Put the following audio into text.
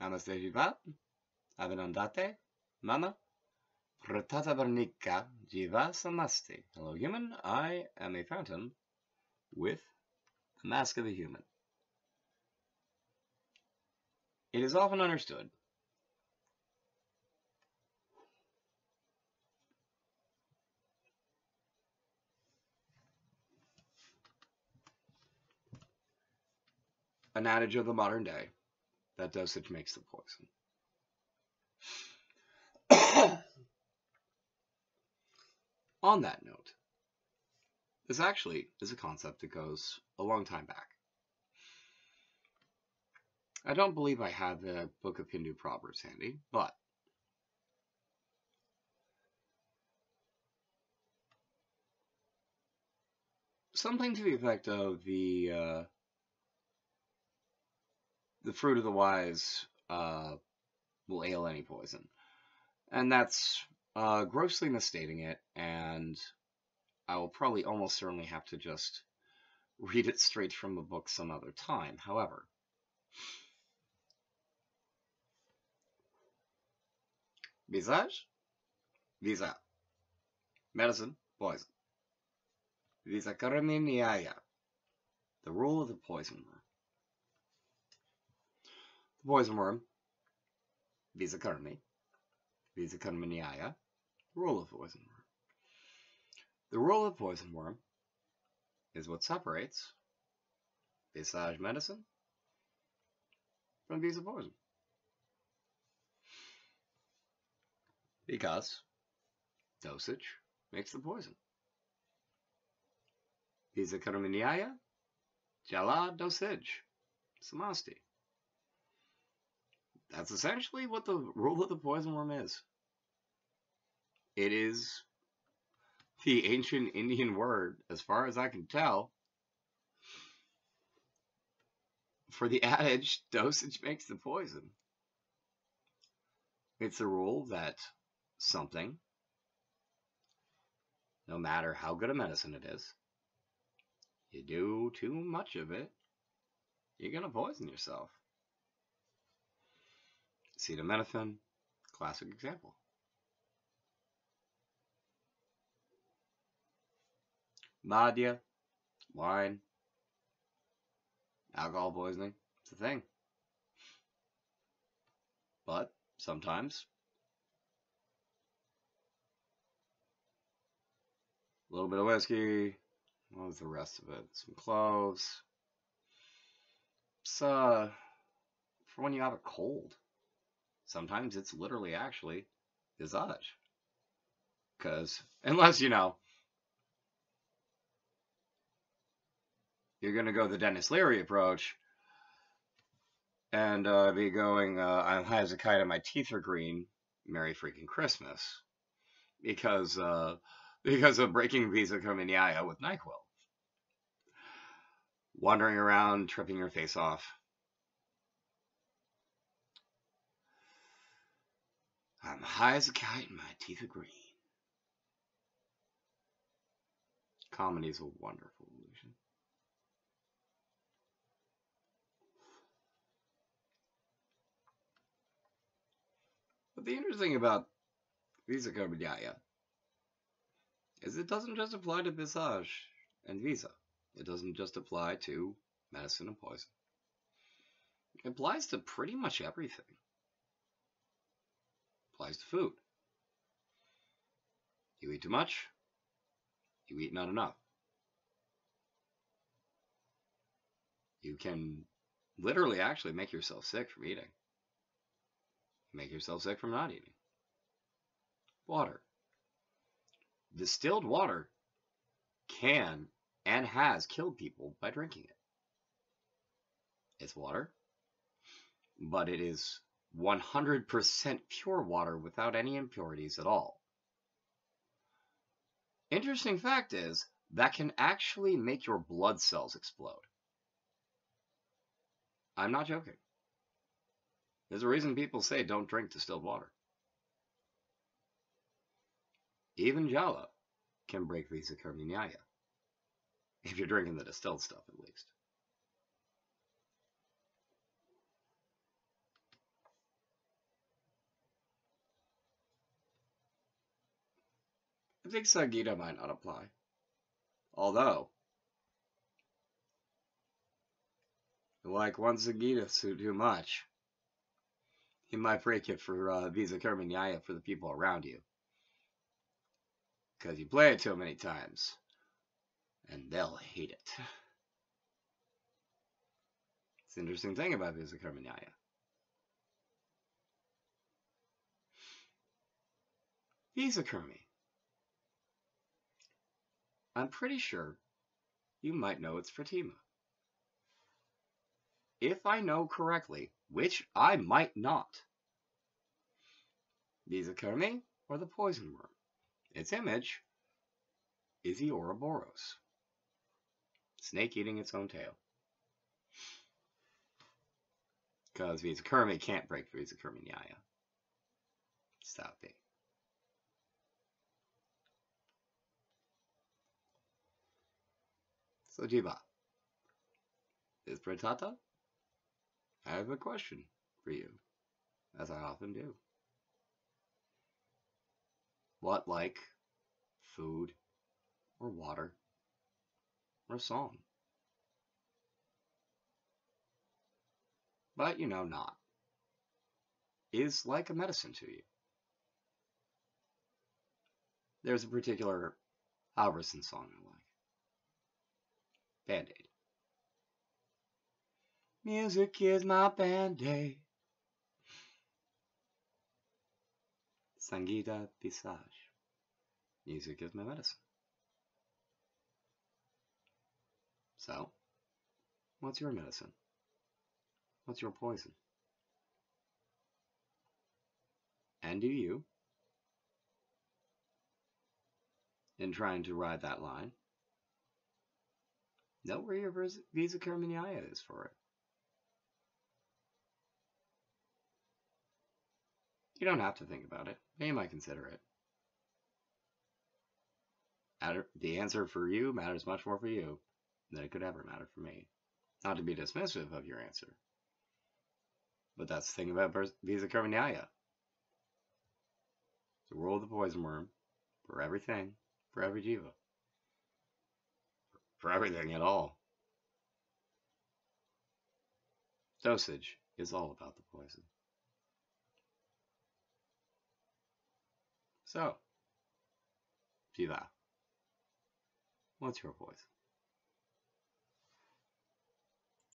Namaste Jiva, Avinandate, Mama, Pratatavarnika, Jiva Samasti. Hello, human. I am a fountain with the mask of a human. It is often understood an adage of the modern day that dosage makes the poison. On that note, this actually is a concept that goes a long time back. I don't believe I have the Book of Hindu Proverbs handy, but something to the effect of the uh, the fruit of the wise uh, will ail any poison, and that's uh, grossly misstating it, and I will probably almost certainly have to just read it straight from the book some other time. However, visage, visa, medicine, poison. Visa karminiaya, the rule of the poison. Poison worm, visa karmi, visa karminiaya, rule of poison worm. The rule of poison worm is what separates visage medicine from visa poison. Because dosage makes the poison. Visa karminiaya, jala dosage, samasti. That's essentially what the rule of the poison worm is. It is the ancient Indian word, as far as I can tell, for the adage, dosage makes the poison. It's a rule that something, no matter how good a medicine it is, you do too much of it, you're going to poison yourself. Acetaminophen, classic example. Madhya, wine, alcohol poisoning, it's a thing. But sometimes a little bit of whiskey, what was the rest of it? Some cloves. It's uh, for when you have a cold. Sometimes it's literally actually visage. Because, unless, you know, you're going to go the Denis Leary approach and uh, be going, uh, I'm high as a kite and my teeth are green, Merry freaking Christmas. Because, uh, because of breaking Visa Cominiaya with NyQuil. Wandering around, tripping your face off. I'm high as a kite and my teeth are green. Comedy is a wonderful illusion. But the interesting about Visa Carbonaya is it doesn't just apply to Visage and Visa. It doesn't just apply to medicine and poison. It applies to pretty much everything. Applies to food. You eat too much, you eat not enough. You can literally actually make yourself sick from eating. Make yourself sick from not eating. Water. Distilled water can and has killed people by drinking it. It's water, but it is 100% pure water without any impurities at all. Interesting fact is, that can actually make your blood cells explode. I'm not joking. There's a reason people say don't drink distilled water. Even Jala can break Visa Carminiaya. If you're drinking the distilled stuff, at least. I think Sangita might not apply. Although, like one suit too much, he might break it for uh, Visa Carmenaya for the people around you. Because you play it too many times, and they'll hate it. It's interesting thing about Visa Carmenaya. Visa Kermi. I'm pretty sure you might know it's Fatima. If I know correctly, which I might not. Kermi or the poison worm. Its image is the Ouroboros. Snake eating its own tail. Because Visa Kermi can't break Visa Kermi Nyaya. Stop it. So Jiva, is Pratata? I have a question for you, as I often do. What like food or water or song? But you know not. Is like a medicine to you. There's a particular Halverson song I like. Band-Aid. Music is my band-aid. Sangita Pisage. Music is my medicine. So, what's your medicine? What's your poison? And do you, in trying to ride that line, know where your Visa Carmenaya is for it? You don't have to think about it, you might consider it. The answer for you matters much more for you than it could ever matter for me. Not to be dismissive of your answer. But that's the thing about Visa Carmenaya. The rule of the poison worm for everything, for every jiva. For everything at all. Dosage is all about the poison. So, Jiva, what's your poison?